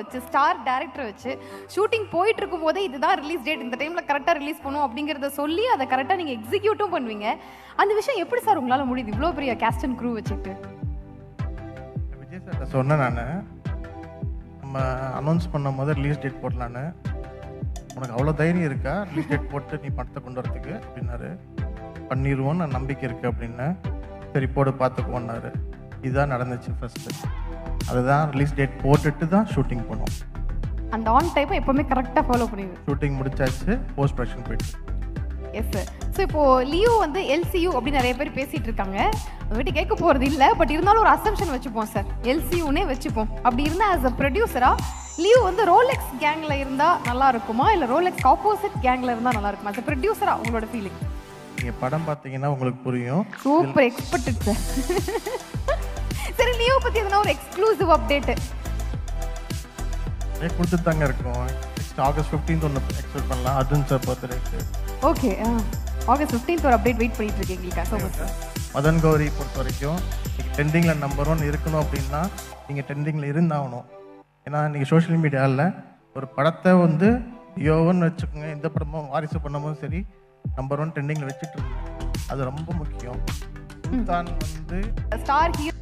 வச்சு star director வச்சு shooting போயிட்டு இருக்கும் போதே இதுதான் ரிலீஸ் டேட் இந்த டைம்ல கரெக்டாக ரிலீஸ் பண்ணும் அப்படிங்கறத சொல்லி அதை கரெக்டாக நீங்க எக்ஸிக்யூட்டும் பண்ணுவீங்க. அந்த விஷயம் எப்படி சார் உங்களால முடியுது? இவ்வளோ பெரிய கேஸ்ட் அண்ட் க்ரூ வச்சுட்டு விஜய் சார் சொன்னேன் நான். நம்ம அனௌன்ஸ் பண்ணும் போது ரிலீஸ் டேட் போடலான்னு. உனக்கு அவ்வளோ தைரியம் இருக்கா? ரிலீஸ் டேட் போட்டு நீ படத்தை கொண்டு வரதுக்கு? அப்படின்னாரு. பண்ணிடுவோம் நான் நம்பிக்கை இருக்கு அப்படின்னு. சரி போடு பார்த்துக்குவோன்னாரு இதுதான் நடந்துச்சு ஃபர்ஸ்ட்டு அதுதான் ரிலீஸ் டேட் போட்டுட்டு தான் ஷூட்டிங் பண்ணோம் அந்த ஆன் டைப்பை எப்பவுமே கரெக்டா ஃபாலோ பண்ணிடுது ஷூட்டிங் முடிச்சாச்சு போஸ்ட் ப்ரொடக்ஷன் போயிட்டு. எஸ் சார் ஸோ இப்போ லியோ வந்து எல்சியூ அப்படின்னு நிறைய பேர் பேசிட்டு இருக்காங்க. விட்டு கேட்க போறது இல்ல பட் இருந்தாலும் ஒரு அசம்ஷன் வச்சுப்போம் சார் எல்சியூனே வச்சுப்போம். அப்படி இருந்தா ஆஸ் அ ப்ரொடியூசரா லியோ வந்து ரோலெக்ஸ் கேங்ல இருந்தா நல்லா இருக்குமா? இல்ல ரோலெக்ஸ் ஆப்போசிட் கேங்ல இருந்தா நல்லா இருக்குமா? As a ப்ரொடியூசரா உங்களோட ஃபீலிங் நீங்கள் படம் பார்த்தீங்கன்னா உங்களுக்கு புரியும். சூப்பர் எக்ஸ்பெக்டட் சார் சரி லியோ பத்தி எதனா ஒரு எக்ஸ்க்ளூசிவ் அப்டேட் நிறைய கொடுத்துட்டு தாங்க இருக்கோம். நெக்ஸ்ட் ஆகஸ்ட் ஃபிஃப்டீன்த் ஒன்று எக்ஸ்பெக்ட் பண்ணலாம். அர்ஜுன் சார் பர்த்டேக்கு ஓகே ஆகஸ்ட் 15th ஒரு அப்டேட் வெயிட் பண்ணிட்டு இருக்கீங்க சார் மதன் கௌரி பொறுத்த வரைக்கும் நீங்கள் ட்ரெண்டிங்கில் நம்பர் ஒன் இருக்கணும் அப்படின்னா நீங்கள் ட்ரெண்டிங்கில் இருந்தாகணும். ஏன்னா நீங்கள் சோஷியல் மீடியாவில் ஒரு படத்தை வந்து யோவன்னு வச்சுக்கோங்க எந்த படமும் வாரிசு பண்ணும்போதும் சரி நம்பர் ஒன் ட்ரெண்டிங்கில் வச்சுட்டு இருந்தேன் அது ரொம்ப முக்கியம். சுல்தான் வந்து ஸ்டார் ஹீரோ